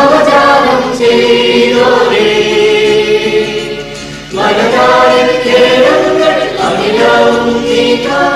സ്വജാതം ചെയ്തോരേ. മനതാരിൽ കേരങ്ങൾ അമിതാവും നീക്കാം